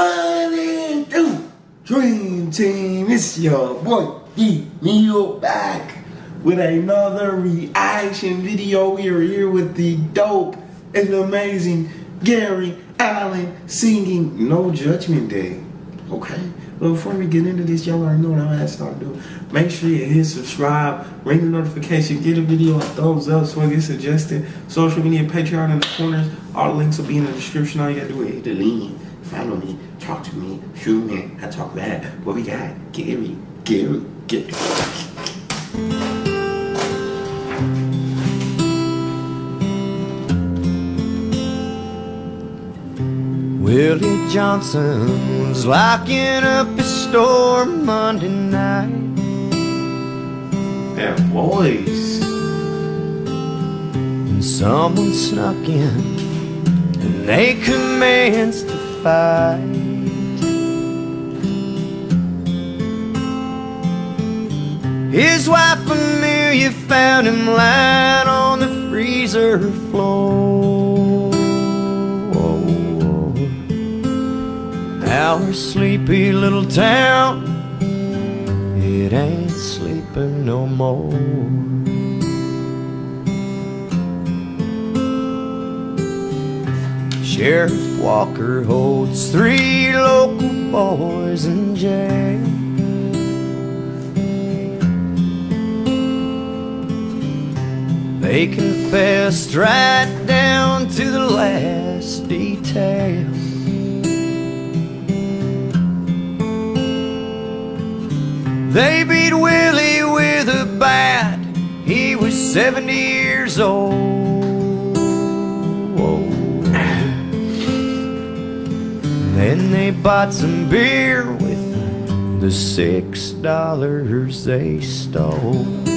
What it do? Dream Team, it's your boy D Neal back with another reaction video. We are here with the dope and amazing Gary Allan singing No Judgment Day. Okay? But before we get into this, y'all already know what I'm asking y'all to do. Make sure you hit subscribe, ring the notification, get a video a thumbs up so it gets suggested. Social media, Patreon in the corners. All the links will be in the description. All you gotta do is hit the link, follow me, talk to me, shoot me. I talk bad. What we got? Gary, Gary, Gary. Willie Johnson was locking up his store Monday night. That voice. And someone snuck in and they commenced to fight. His wife Amelia found him lying on the freezer floor. Our sleepy little town, it ain't sleeping no more. Sheriff Walker holds three local boys in jail. They confessed right down to the last detail. They beat Willie with a bat. He was 70 years old. Then they bought some beer with the six dollars they stole.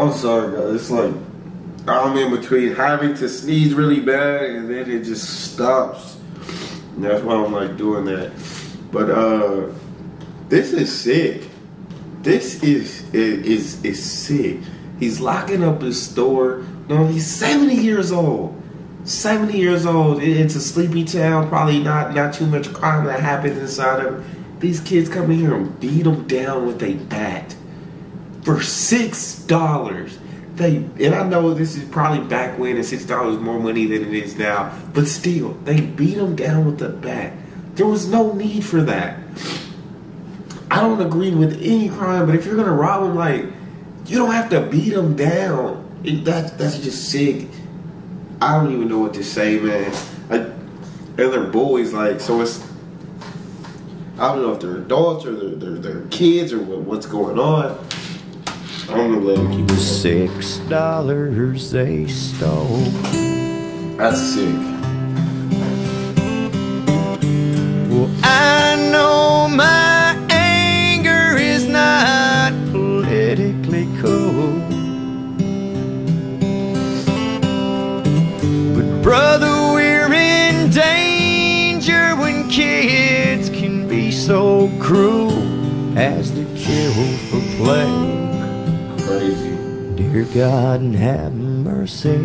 I'm sorry, guys. It's like I'm in between having to sneeze really bad and then it just stops. And that's why I'm like doing that. But uh this is sick. This is is is sick. He's locking up his store. No, he's 70 years old. 70 years old. It's a sleepy town. Probably not not too much crime that happens inside of. These kids come in here and beat them down with a bat for six dollars. They and I know this is probably back when and six dollars more money than it is now, but still, they beat him down with a bat. There was no need for that. I don't agree with any crime, but if you're gonna rob him, like you don't have to beat him down. It, that that's just sick. I don't even know what to say, man. Like, and they're boys, like so. It's I don't know if they're adults or they're, they're, they're kids or what, what's going on. I'm gonna let keep it. six dollars they stole. That's sick. Well, I know my anger is not politically cool. But, brother, we're in danger when kids can be so cruel as to kill for play. Dear God, and have mercy.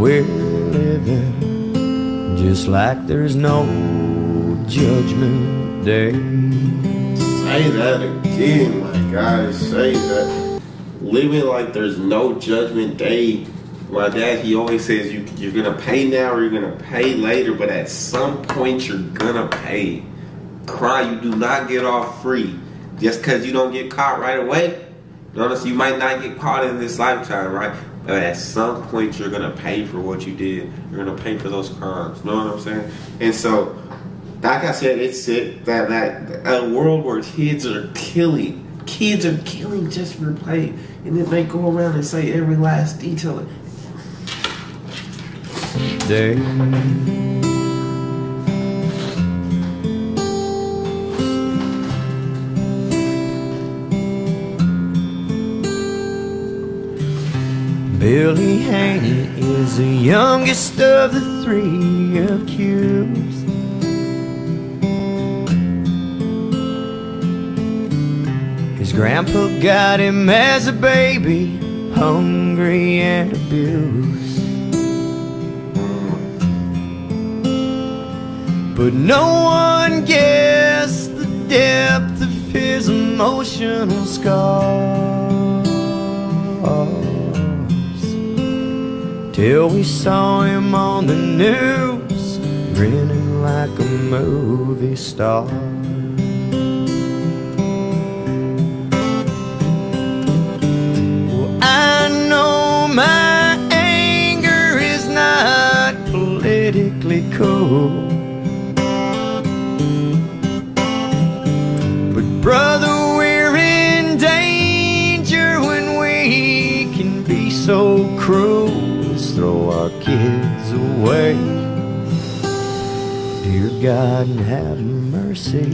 We're living just like there's no judgment day. Say that again, my guys. Say that. Living like there's no judgment day. My dad, he always says you you're gonna pay now or you're gonna pay later, but at some point you're gonna pay. Cry, you do not get off free just because you don't get caught right away. Notice you might not get caught in this lifetime, right? But at some point you're gonna pay for what you did. You're gonna pay for those crimes. Know what I'm saying? And so like I said, it's sick that that a world where kids are killing, kids are killing just for play, and then they go around and say every last detail. Day. Billy Haney is the youngest of the three accused. His grandpa got him as a baby, hungry and abused. But no one guessed the depth of his emotional scars Till we saw him on the news Grinning like a movie star. Well, I know my anger is not politically cool kids away. Dear God, have mercy.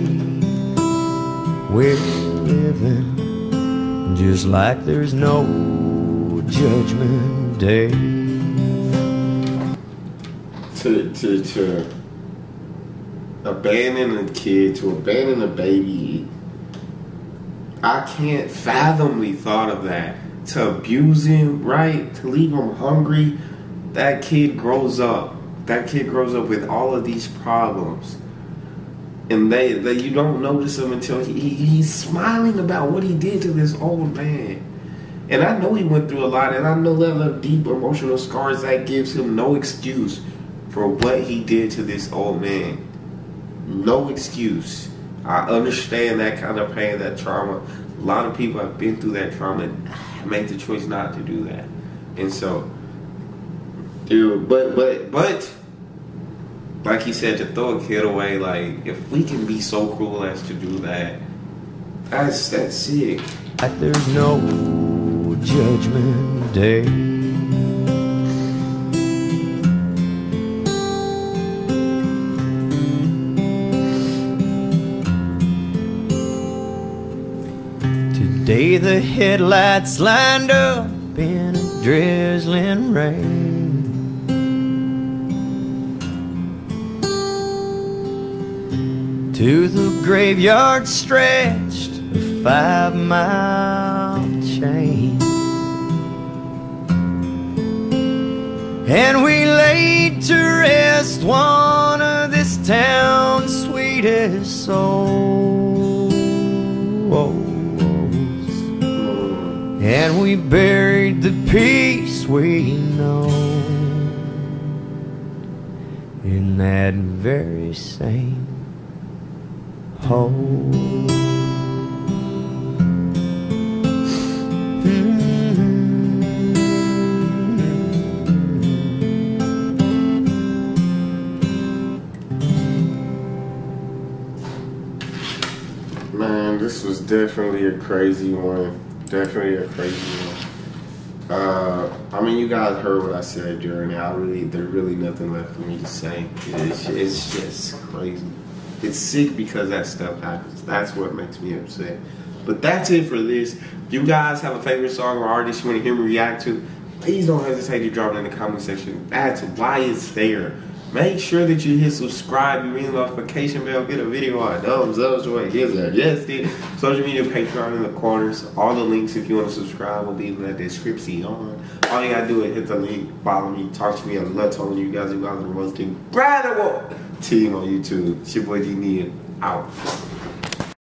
We're living just like there's no judgment day. to to to abandon a kid, to abandon a baby. I can't fathom the thought of that. To abuse him, right? To leave him hungry. That kid grows up. That kid grows up with all of these problems. And they, they you don't notice him until he, he, he's smiling about what he did to this old man. And I know he went through a lot, and I know that deep emotional scars that gives him no excuse for what he did to this old man. No excuse. I understand that kind of pain, that trauma. A lot of people have been through that trauma and make the choice not to do that. And so, dude, but but but like he said, to throw a kid away, like if we can be so cruel as to do that, that's that's sick. Like there's no judgment day. Today the headlights lined up in a drizzling rain. To the graveyard stretched a five mile chain. And we laid to rest one of this town's sweetest souls. And we buried the peace we know in that very same hole. Man, this was definitely a crazy one. Definitely a crazy one. Uh, I mean, you guys heard what I said during it. I really, there's really nothing left for me to say. It's, it's just crazy. It's sick because that stuff happens. That's what makes me upset. But that's it for this. If you guys have a favorite song or artist you want to hear me react to, please don't hesitate to drop it in the comment section. That's why it's there. Make sure that you hit subscribe, you ring the notification bell, get a video a thumbs up so it gets suggested. Social media, Patreon in the corners. All the links if you want to subscribe will be in the description. On. All you gotta do is hit the link, follow me, talk to me. I love telling you guys you guys are the most incredible team on YouTube. It's your boy D out.